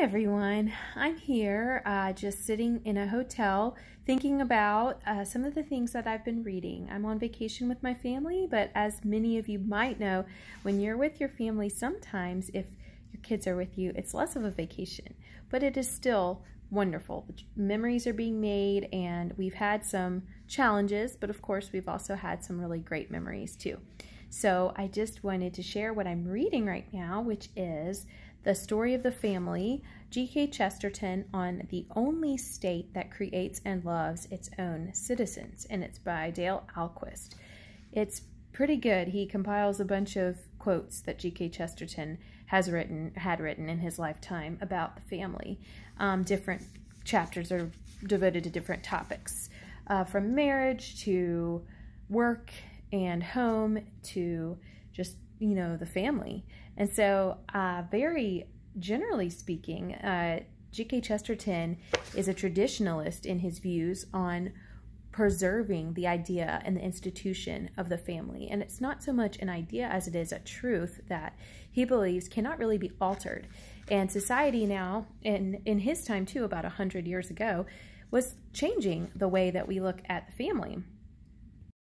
Everyone, I'm here uh, just sitting in a hotel thinking about uh, some of the things that I've been reading. I'm on vacation with my family, but as many of you might know, when you're with your family, sometimes if your kids are with you, it's less of a vacation, but it is still wonderful. Memories are being made, and we've had some challenges, but of course, we've also had some really great memories too. So I just wanted to share what I'm reading right now, which is The Story of the Family, G.K. Chesterton on the only state that creates and loves its own citizens, and it's by Dale Ahlquist. It's pretty good. He compiles a bunch of quotes that G.K. Chesterton has written, had written in his lifetime about the family. Um, different chapters are devoted to different topics, uh, from marriage to work and home to just, you know, the family. And so, uh, very generally speaking, uh, G.K. Chesterton is a traditionalist in his views on preserving the idea and the institution of the family. And it's not so much an idea as it is a truth that he believes cannot really be altered. And society now, in, in his time too, about a 100 years ago, was changing the way that we look at the family.